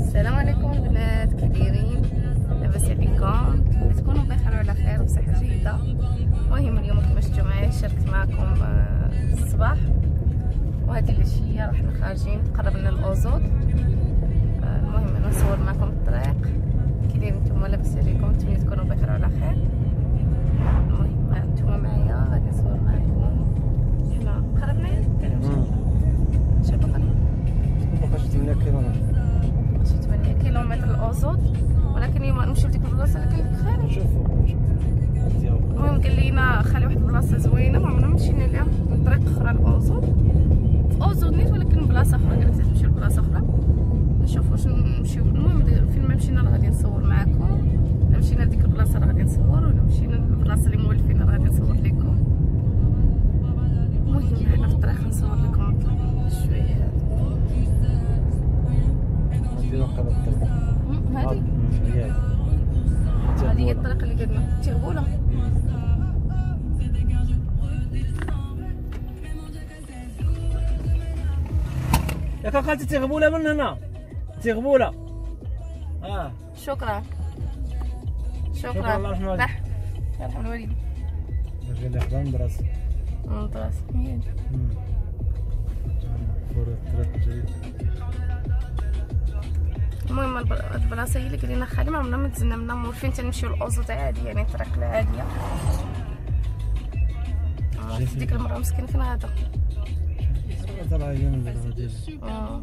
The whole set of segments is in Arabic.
السلام عليكم البنات كي دايرين لاباس عليكم تكونوا بخير وعلى خير وبصحه جيده المهم اليوم كما شفتوا معايا شاركت معكم الصباح وهذه العشيه رحنا خارجين قربنا لاوزود المهم أنا نصور معكم الطريق كي دايرين نتوما لاباس عليكم نتمنى تكونوا بخير وعلى خير المهم نتوما معايا غادي نصور معكم حنا قربنا باقاش 8 كيلومتر شي 8 كيلومتر لاوزود ولكن اليوم نمشيو لديك البلاصه اللي كانت خارج نشوفوا المهم قال لينا خلي واحد البلاصه زوينه ما عمرنا مشينا ليها طريق أخرى لاوزود في اوزود نيت ولكن بلاصه أخرى قالت نمشيو لبلاصه أخرى نشوف واش نمشيو المهم فين ما مشينا راه غادي نصور الا مشينا لديك البلاصه راه غادي نصور ولا مشينا للبلاصه اللي مولفين راه غادي نصور لكم المهم حنا في الطريق نصور لكم شوية. الطريق هذه هي الطريق اللي قدنا تيغبوله ياك خالتي تيغبوله من هنا تيغبوله آه شكرا شكراً، الله يرحم راح يرحم الوالدين نجي اللي حدا المدرسة ممتاز مين فور الطريق جيد المهم الب- البلاصة هي اللي قلنا خالي ما عمرنا ما تزلنا منها مورفين تنمشيو لاوزود عادي يعني الطريق العاديه ديك المرة مسكين فين غادا من آه.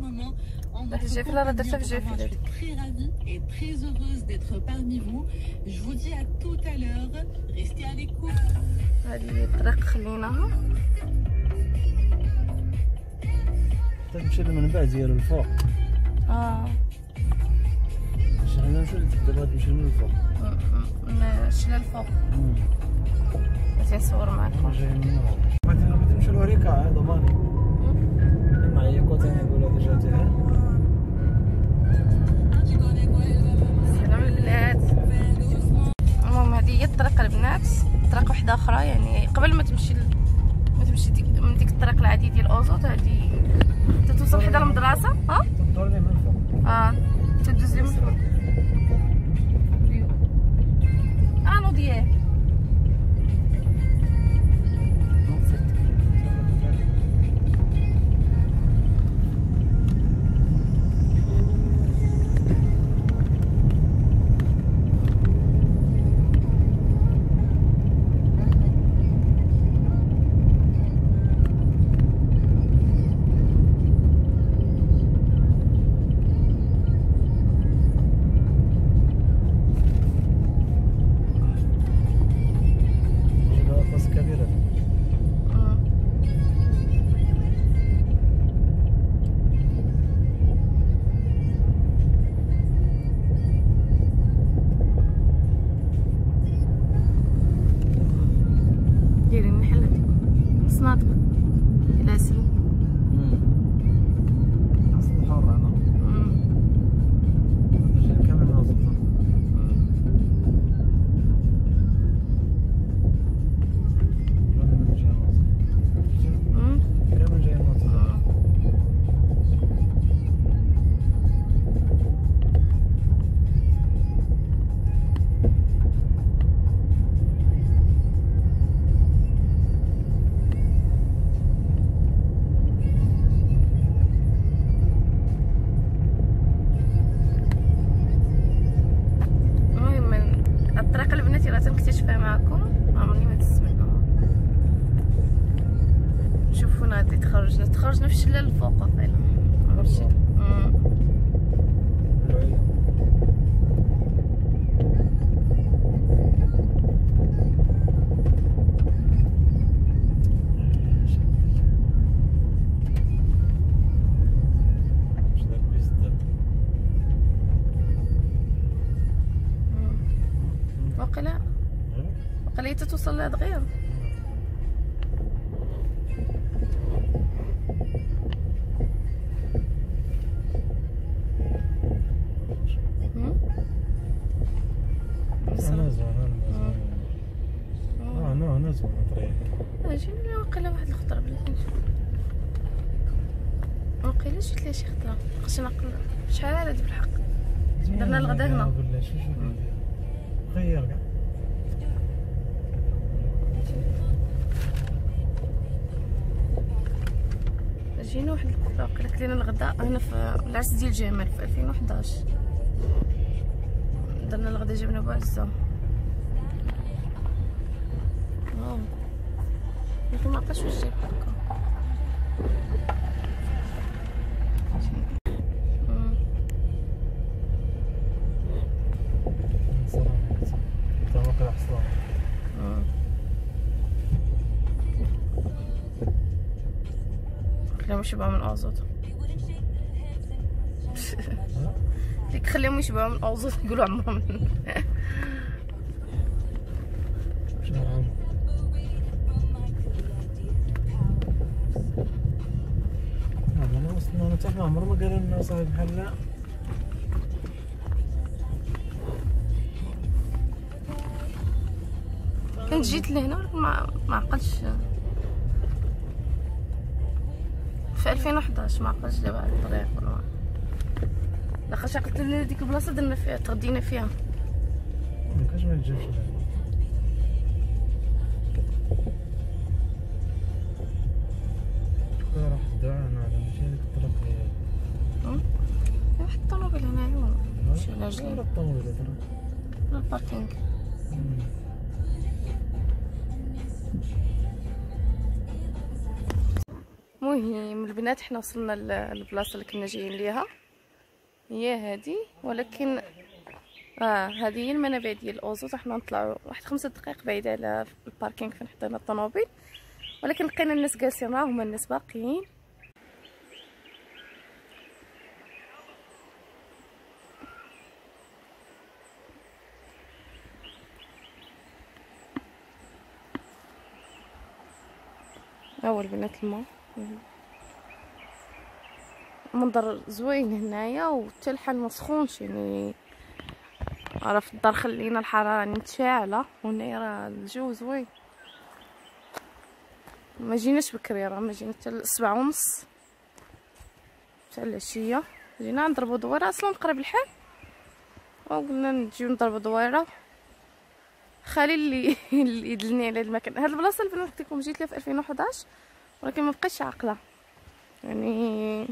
très ravie et très heureuse d'être parmi vous. Je vous dis à tout à l'heure. Restez à l'écoute. هذه هي الطريق خليناها تمشي المنبع ديالو الفوق آه شي حنا نمشيو دابا تمشي من الفوق م- م- الشله الفوق بغيت نصور معكم بغيتي نمشيو لوريكا ها ضماني معايا كوتاني يقولوا هذا جاتي سلام البنات المهم هذه هي الطريق البنات طريق واحدة أخرى يعني قبل ما تمشي ما تمشي ديك من ديك الطريق العادية ديال اوزوت هذه تتوصل حدا المدرسة ها تدور لي من الفوق آه تدوز لي من فوق آه نوضيه تتوصل لهاد غير. مم. أنا زعما أنا أنا زعما طريق. أجي وقيلا واحد الخطره بلاتي نشوف بقيلاش جيت لها شي خطره بقيت ناقل شحال هادي بالحق؟ درنا الغدا هنا. خير كاع جينا واحد الكره وقيلا كلينا الغداء هنا في العرس ديال جمال في 2011 درنا الغدا جبنا لكن ما عرفتش واش جايب هكا. يشبعوا من الازوت ديك خليهم يشبعوا من الازوت يقولوا عمرهم عام انا وصلنا أنا تاع عمر ما لنا صاحب محل كنت جيت لهنا ما ما عقلتش؟ في 2011 ما عقلتش دابا على الطريق لاخاطش عقلت لنا ديك البلاصة درنا فيها تغدينا فيها. ما كاش ما راح دعانا على هذيك في واحد الطوموبيل هنايا. لا رجلي الطوموبيل الباركينغ. المهم البنات حنا وصلنا للبلاصة اللي كنا جايين ليها. هي هذه ولكن آه هذه هي المنابع ديال الاوزوت حنا نطلعوا واحد خمسة دقائق بعيدة على الباركينغ فين حطينا الطوموبيل. ولكن لقينا الناس جالسين راه هما الناس باقيين. ها هو البنات الماء. منظر زوين هنايا وحتى الحال ما سخونش يعني. راه في الدار خلينا الحراره متشاعلة وهنايا راه الجو زوين. ما جيناش بكري راه ما جينا حتى السبعة ونص. تاع العشيه جينا نضربو دويرة أصلا قريب الحال. وقلنا نجيو نضربو دويرة. خالي اللي اللي دلني على المكان. هاد البلاصة اللي قلت لكم جيت لها في 2011 ولكن ما بقيتش عاقلة. يعني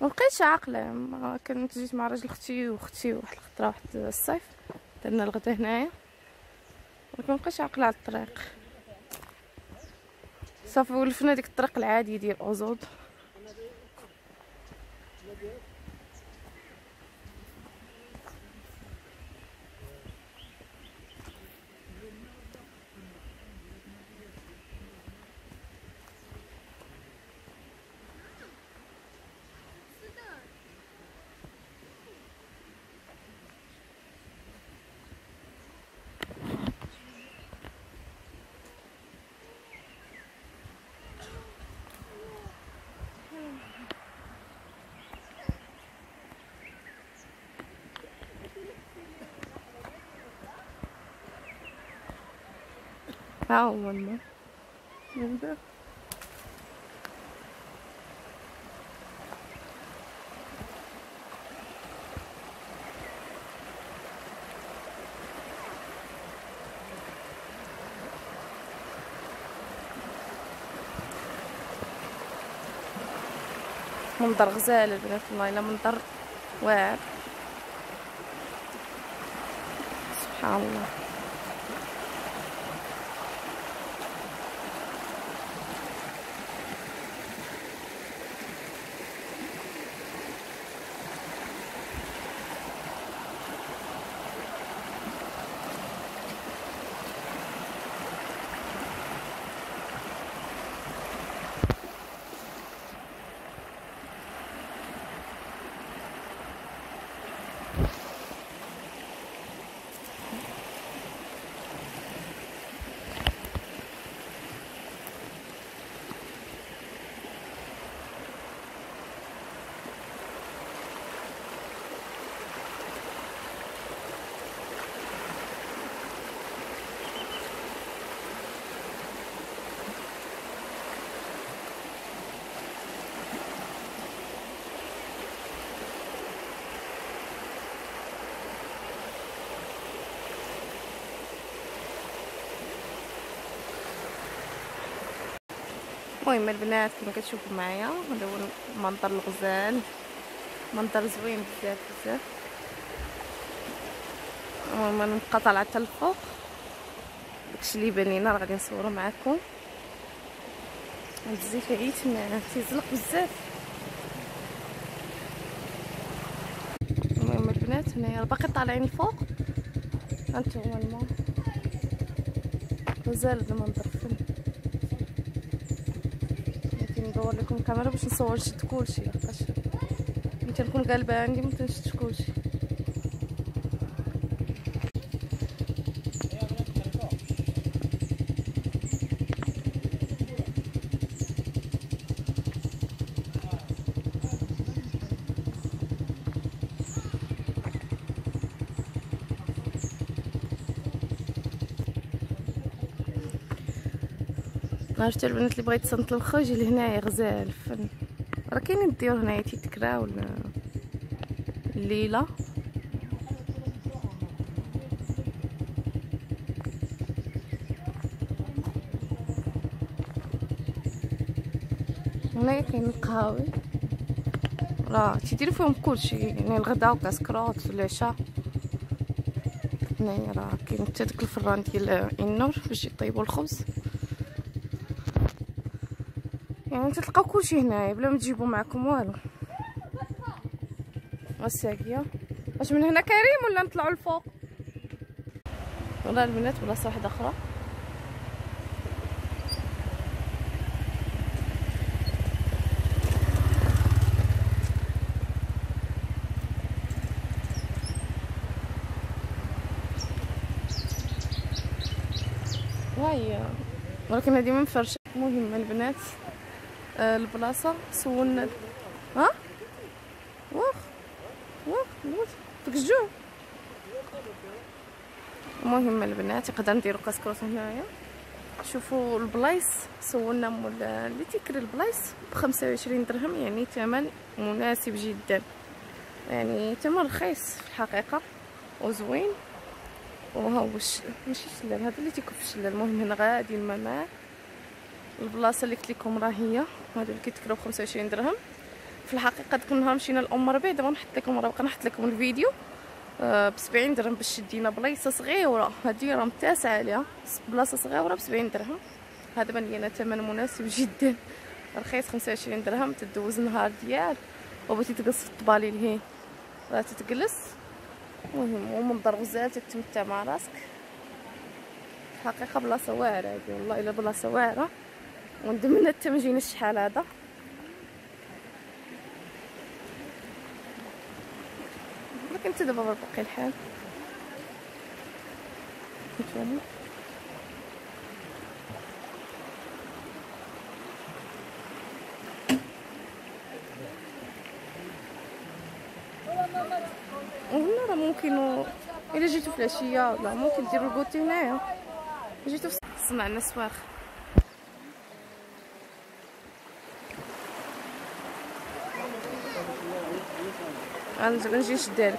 ما بقيتش عاقلة. كنت جيت مع راجل أختي واختي واحد الخطرة واحد الصيف. درنا الغدا هنايا. ولكن ما بقيتش عاقلة على الطريق. صافي ولفنا ديك الطريق العادي ديال أوزود. الماء نبدأ. منظر غزال البنات والله الا منظر واعر. سبحان الله. المهم البنات كما كتشوفوا معايا هذا هو منظر الغزال. منظر زوين بزاف بزاف. المهم نبقى طالعه حتى الفوق. داكشي اللي يبان لينا راه غادي نصورو معاكم. الزيت عييت تيزلق بزاف. المهم البنات هنايا باقي طالعين الفوق. هانتوما الماء هذا المنظر فن ندور لكم الكاميرا باش نصور نشد كلشي لحقاش ملي تنكون قالبه عندي ما تنشدش كلشي عرفتوا البنات اللي بغيت تصنت الخوج لهنايا غزال. فن راه كاينين الديور هنايا تيتكراو الليلة هنايا كاين القهاوي. راه تيديروا فيهم كلشي. يعني الغدا وكاس كروت والعشاء. هنايا راه كاين حتى داك الفران ديال النور باش يطيبوا الخبز. يعني تلقاو كلشي هنايا بلا ما تجيبوا معكم والو. الساقيه واش من هنا كريم ولا نطلعوا الفوق والله البنات بلاصه واحدة أخرى؟ هاي ولكن هذه من فرشه مهمه البنات. البلاصة. سولنا ها؟ واخ واخ موت ديك الجوع المهم البنات يقدر نديرو كاسكروت هنايا. شوفوا البلايص. سولنا مول اللي تيكري البلايص بخمسة وعشرين درهم يعني ثمن مناسب جدا. يعني ثمن رخيص في الحقيقة. وزوين. وها هو ماشي الشلال هذا اللي تيكون في الشلال. المهم هنا غادي الماء. البلاصة اللي قلت لكم راه هي. هادو اللي كيتكراو ب 25 درهم. في الحقيقة داك النهار مشينا لأم ربيع دابا نحط لكم راه باقي نحط لكم الفيديو. آه ب 70 درهم باش شدينا بلايصة صغيرة. هادي راه متاسعة عليها. بلاصة صغيرة ب 70 درهم. هذا بان لينا ثمن مناسب جدا. رخيص 25 درهم. تدوز النهار ديال. وبغيتي تجلس في الطبالي لهي راه تتجلس المهم ومنظر غزال تتمتع مع راسك. حقيقه بلاصة واعرة والله إلا بلاصة واعرة. وندمنا جينا الشحال هذا؟ لكن حتى دابا باقي الحال. نتفاهم وهنا راه ممكن إلا جيتو في العشية ولا ممكن ديروا الكوتي هنايا جيتو سمعنا سواخ. غنجي نجي نشدها لك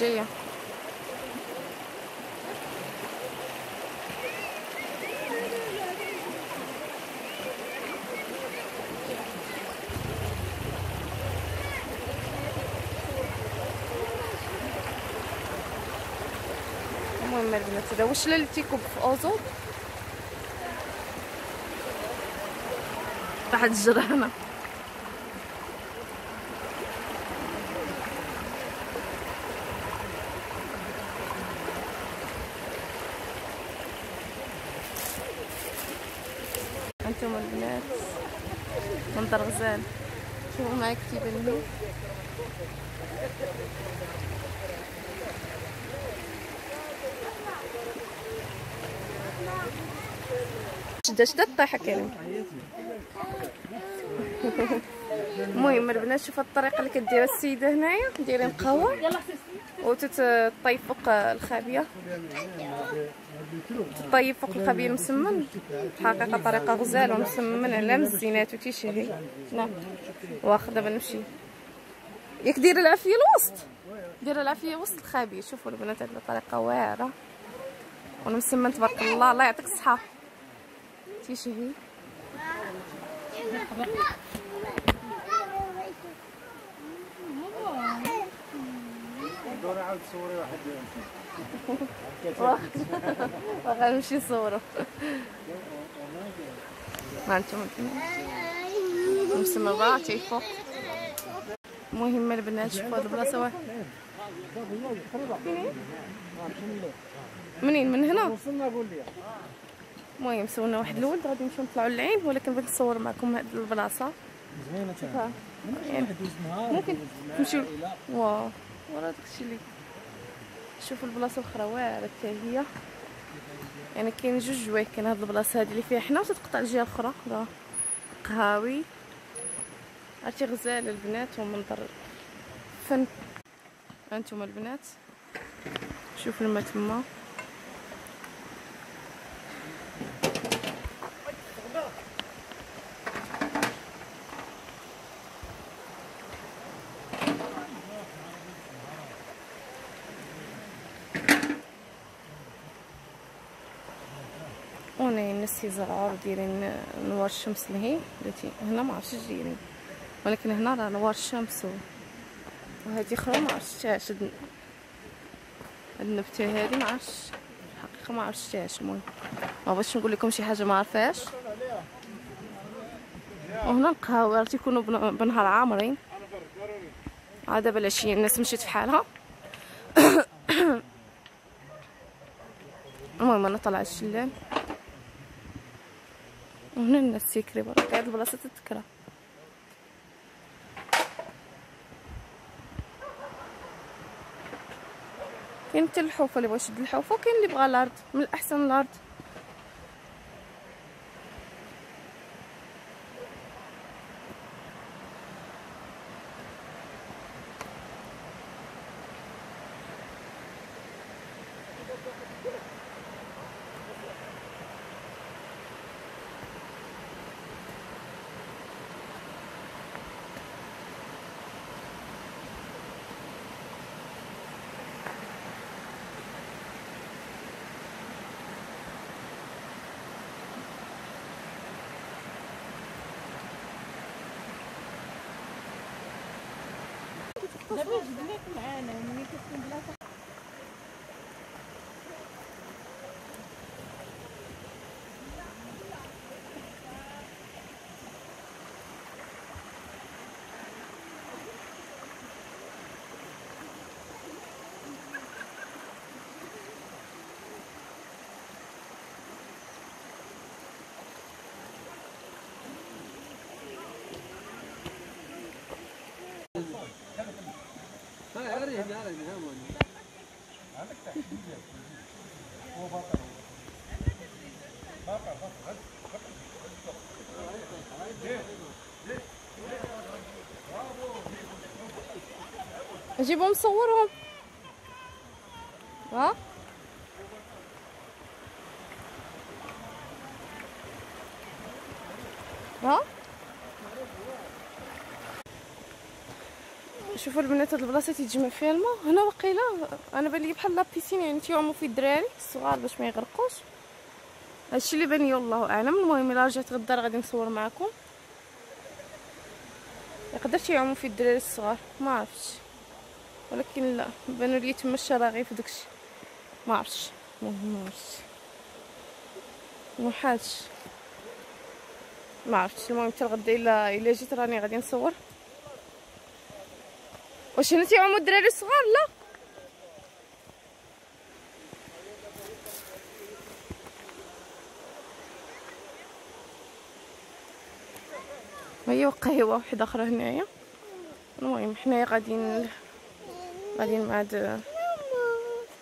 جاية هو الشلال اللي تيكب في أوزو؟ واحد الجرانه أنتم البنات منظر غزال. شوفوا معايا كتيبه شده شده الطيحة كريم. المهم البنات شوفوا الطريقة اللي كديرها السيدة هنايا. دايرين قهوه وتطيب فوق الخابيه تطيب فوق الخابيه المسمن الحقيقة طريقة غزاله ومسمن على مزينات وتيشهي نعم. واخا دابا نمشي ياك دير العافية الوسط. دير العافية وسط الخابي شوفوا البنات هاد الطريقة واعرة. وأنا مسمى تبارك الله. الله يعطيك الصحة. تيشهي دوري عاود تصوري واحد باغا نمشي نصورو ها أنتم مسمى بقى تيفوق المهم البنات شوفوا هاد البلاصه واحد. منين؟ من هنا؟ وصلنا قول لي. المهم سولنا واحد الولد غادي نمشيو نطلعوا للعين ولكن بغيت نصور معكم هاد البلاصة. زوينة شوفها. يعني ممكن العائلة. واو. ورا داكشي اللي شوفوا البلاصة الأخرى واعرة حتى هي. يعني كاين جوج جوايع كاين هاد البلاصة هادي اللي فيها حنا وتتقطع الجهة الأخرى. لا. قهاوي. عرفتي غزال البنات ومنظر فن. هانتوما البنات. شوفوا الماء تما. وناين الناس تيزرعوا دايرين نوار الشمس لهي بلاتي هنا ما عرفتش دايرين ولكن هنا راه نوار الشمس و... وهذه أخرى ما عرفتش هاد النبتة هادي ما عرفتش. الحقيقة ما عرفتش المهم ما بغيتش نقول لكم شي حاجة ما عرفاش وهنا القهاوي راه تيكونوا بن- بنهار عامرين. عاد دابا العشيه الناس مشيت في حالها. المهم أنا طالعه الشلال. وهنا الناس تيكري برك هاد البلاصة تتكره كاين حتى الحوفه اللي بغا يشد الحوفه وكاين اللي بغا الأرض. من الأحسن الأرض. ####دابا جبناك معانا ملي كتكون بلاك اجيبهم صورهم ها؟ شوفوا البنات هاد البلاصة تيتجمع فيها الماء. هنا وقيله أنا بان لي بحال لابيسين يعني تيعوموا فيه الدراري الصغار باش ما يغرقوش. هادشي اللي بان لي والله أعلم. المهم إلا رجعت غدا غادي نصور معكم. يقدر تيعوموا فيه الدراري الصغار؟ ما عرفتش. ولكن لا بانوا لي تما الشراغيف وداكشي ما عرفتش. المهم ما عرفتش. ما عرفتش. المهم حتى الغدا الا إلا جيت راني غادي نصور. واش هنا تيعوموا الدراري الصغار؟ لا. هي وقهوه وحده أخرى هنايا. المهم حنايا غاديين غاديين مع هاد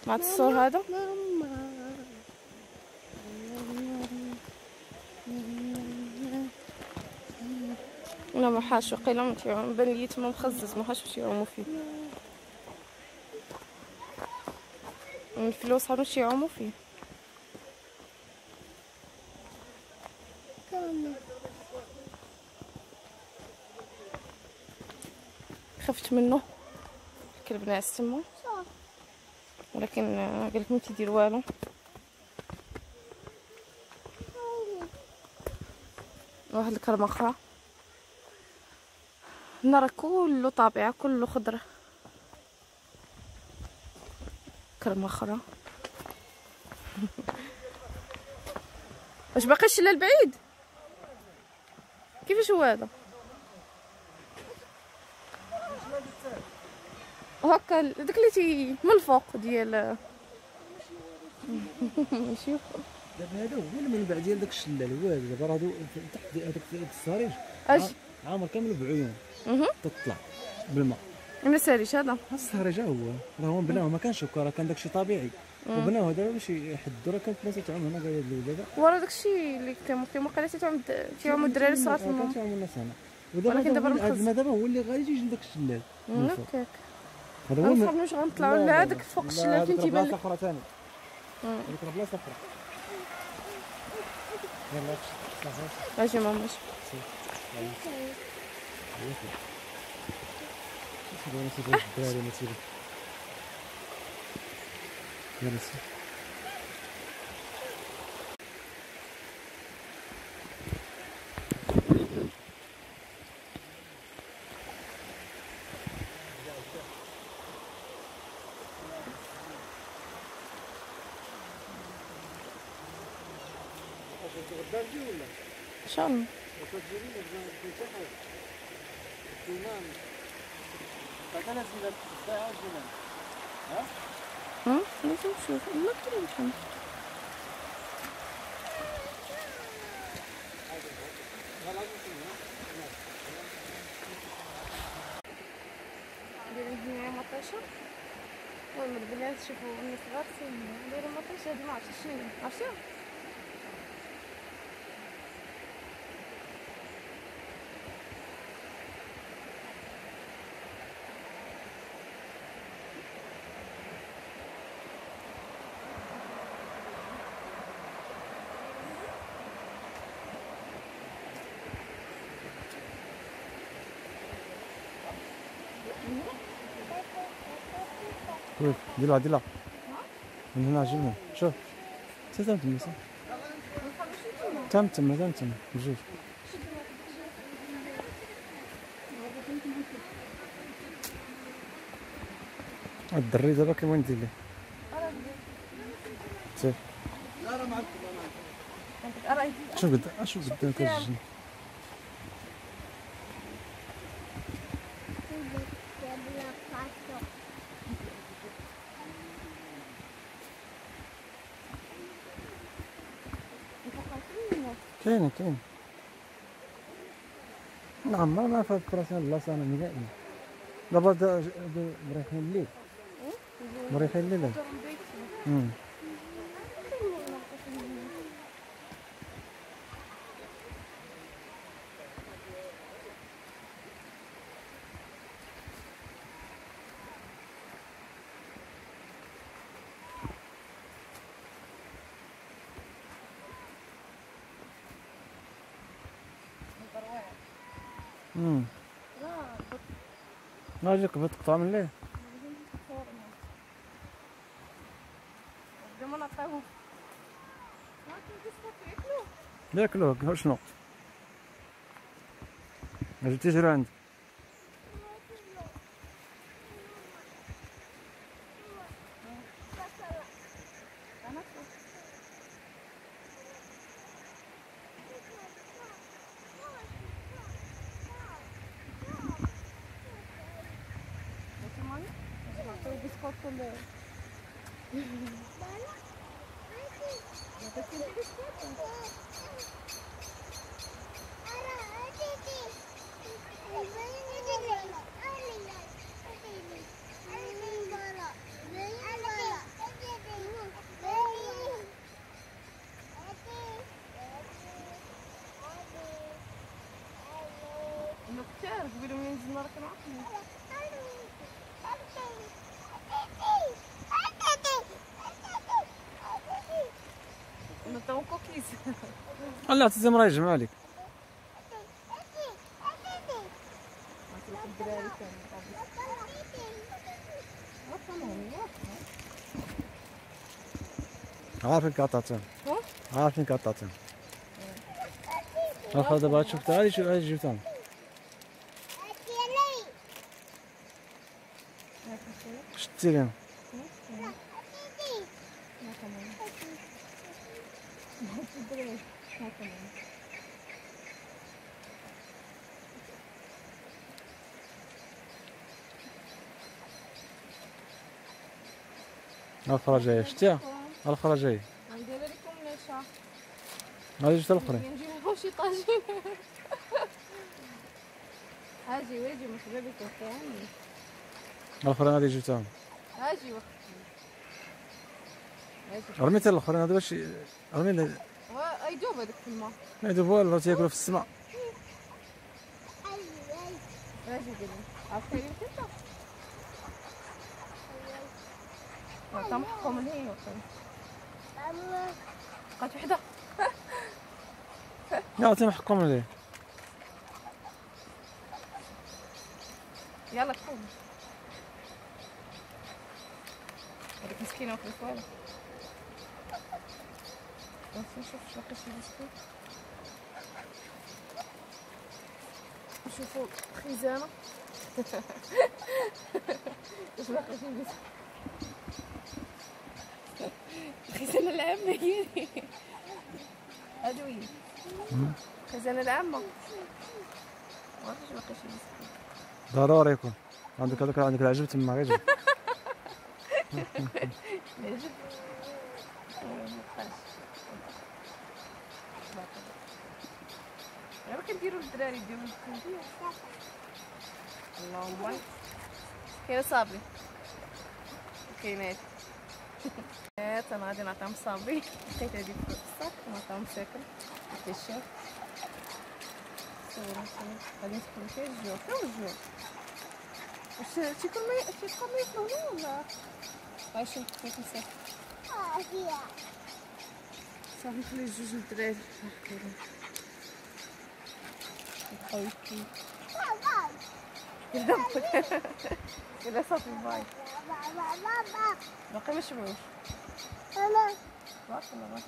مع هاد السور هذا. لا ما حاش وقيلا ما تيعوم بان لي تما مخزز ما حاش باش يعوموا فيه. الفلوس هادو باش يعوموا فيه. خفت منه. بناس تما ولكن قالك ما تيدير والو. واحد الكرمة أخرى نرى كله طابعة كله خضرة. كرمة أخرى واش باقي الشلال بعيد كيفاش هو هذا؟ هكا داك اللي تي من الفوق ديال ماشي. دابا هذا هو المنبع ديال داك الشلال هو هذا دابا راه تحت هذاك الصريج اش عامر كامل بعيون. تطلع بالماء. ما ساريش هذا ها هو. راه هو بناوه ما كانش هكا راه كان داكشي طبيعي. وبناوه دابا باش يحدوا راه كانت بلاصه تعوم هنا قال هاد دابا ورا داكشي اللي كان كيما قال تيعمل تيعمل الدراري الصغار في الماء تعوم الناس هنا؟ ولكن دابا هذا. هذا دابا هو اللي غادي يجي لداك الشلال. من. هكاك. هذا هو غنصحاب واش غنطلعوا لهذاك. فوق لا، الشلال فين تيبان لك؟ أخرى ثاني. هذيك راه بلاصة أخرى. يلا صافي أجي ماما أجي يلا سيدي الدراري ما تسيري يلا سيدي ان شاء الله ها لازم نشوف ما كاين شنو نديرو هنا مطيشة المهم البنات شوفوا الناس غارسين نديرو مطيشة هادي معرفتش شنو هي عرفتيها شوف دي لا دي لا من هنا. جيبنا شوف. تم تم تم تم تم تم بجوج الدري دابا كيما ندير ليه شوف شوف قد شوف قدام كتجي كاين كاين نعم ما فهمت كراسي البلاصه أنا نهائيا دابا دا- دا- مريحين الليل مريحين الليل أمم. امم ما جاك بتقطع من ليه؟ نعطيهم ياكلوه شنو؟ أجي تجري عندي الله تزم راه يجمع عليك. عارفين قطعتهم عارفين قطعتهم واخا دابا تشوف تعالي شوف هاي جبتهم شتي لهم الأخرى جاية. شتيها؟ الأخرى جاية. ندير لكم نشا هذه جبت الاخرين نجيب لكم شي طاجين أجي ويجي مش بابك ثاني الاخرين هذه جبتهم أجي وقت أجي رميت الاخرين هذا باش رمي ايدوب هذاك في الماء يدوبوا ولا تياكلوا في السماء. أجي قولي عرفتي لي هي وقت بقات وحده يا تمحكم ليه يلا تقوم هذيك مسكينه وكلت والو نشوف لقيت شي بسكوت نشوفوا خزانه باقي شي بسكوت الخزانه العامه هي باقي شي بسكوت ضروري يكون. عندك هذاك عندك العجب تما غير العجب؟ غير كنديرو الدراري يديرو الكوندي كاينة صابري. nada nadina tam sabri. Tekrar bir fırsat. Ama tam seker. Ateşi. Sonra sonra. Hadi hiç bir şey yok. Ne oluyor? Você te come, você come não não lá. Vai sim, tem que ser. Ah, dia. Sabe que eles usam três. Olha aqui. Vai, vai. Ele é só vai. Vai, vai, vai, vai. Não quer mexer mesmo. 10 11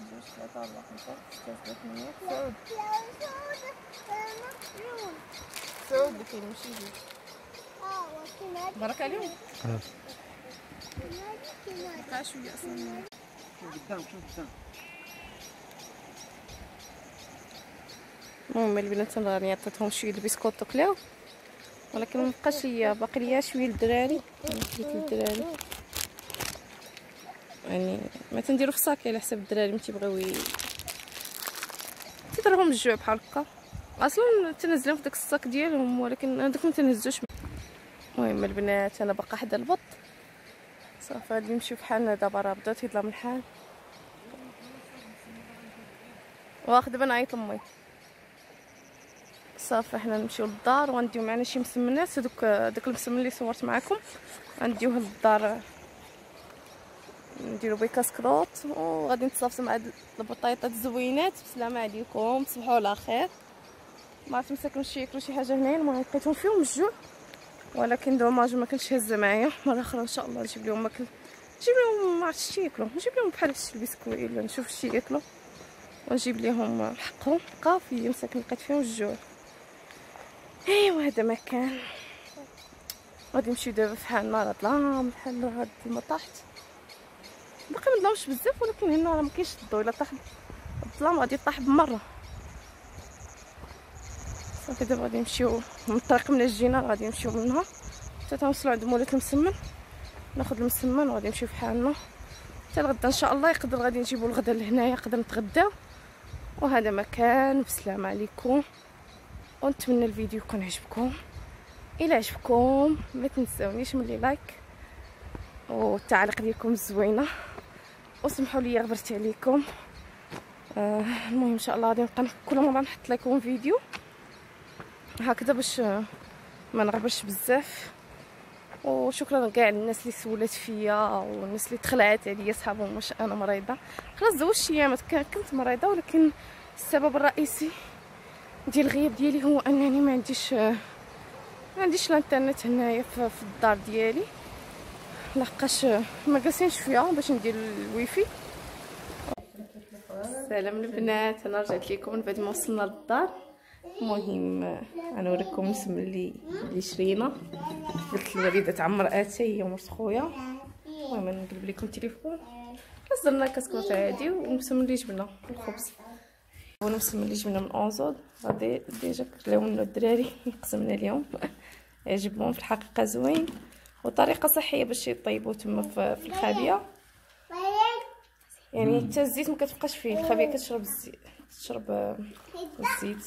جوج عليهم بقى شوية أصلا قدام شوف قدام المهم البنات راني عطيتهم شوية البسكوت وكلاو ولكن مابقاش ليا باقي ليا شوية الدراري خليت الدراري. يعني ما تنديرو في الصاكي على حساب الدراري ما تيبغيو تضربهم الجوع بحال هكا. أصلا تنزلهم في داك الصاك ديالهم ولكن هذوك ما تنهزوش. المهم البنات أنا باقا حدا البط. صافي غادي نمشيو بحالنا دابا راه بدات يظلم الحال. واخد دابا نعيط لأمي. صافي حنا نمشيو للدار وغنديو معنا شي مسمنات. هذوك داك المسمن اللي صورت معكم غنديوه للدار. نديرو بيه كاسكروط وغادي نتصافطوا مع هاد البطيطات الزوينات. بسلامة عليكم تصبحوا على خير. ما عرفت مساكن شي ياكلوا شي حاجة هنايا المهم لقيتهم فيهم الجوع. ولكن دوماج ما كنتش هازه معايا. مرة أخرى إن شاء الله نجيب لهم ماكل نجيب لهم ما عرفتش شي ياكلوا نجيب لهم بحال هادشي البسكوي ولا نشوف شي ياكلوا ونجيب لهم حقهم قافي مساكن لقيت فيهم الجوع. أيوا هذا مكان غادي نمشيو دابا في حالنا راه ظلام بحال هاد ما طاحت باقي ما ظلامش بزاف ولكن هنا راه مكاينش الضو إلا طاح الظلام غادي يطيح بمرة. صافي دابا غادي نمشيو من الطريق من جينا راه غادي نمشيو منها. حتى تنوصلو عند مولات المسمن. ناخد المسمن وغادي نمشيو في حالنا. حتى الغدا إن شاء الله يقدر غادي نجيبو الغدا لهنايا نقدر نتغداو وهذا مكان بسلام عليكم. ونتمنى الفيديو يكون عجبكم. إلى عجبكم ما تنساونيش من لايك. والتعليق ديالكم الزوينه وسمحوا لي غبرت عليكم. آه المهم إن شاء الله غادي نبقى كل مره نحط لكم فيديو هكذا باش آه، ما نغبرش بزاف. وشكرا كاع الناس اللي سولات فيا والناس اللي تخلعت عليا صحابهم واش أنا مريضة. خلاص زوجت ايامات كنت مريضة ولكن السبب الرئيسي ديال الغياب ديالي هو أنني ما عنديش ما عنديش الإنترنت هنايا في الدار ديالي. لحقاش ما جالسينش فيها باش ندير الويفي. سلام البنات أنا رجعت لكم بعد ما وصلنا للدار. المهم غنوريكم السم اللي اللي شرينا. قلت للوالده تعمر اتاي هي ومرت خويا. المهم نقلب لكم التليفون. بس درنا كسكوت عادي ونسم اللي جبنا الخبز. ونسم اللي جبنا من أونزود. غادي ديجا كلاو منو الدراري قسمنا اليوم يعجبهم في الحقيقة زوين. وطريقة صحية باش يطيبوا تما في الخابيه يعني حتى الزيت ما كتبقاش فيه. الخابيه كتشرب الزيت تشرب الزيت.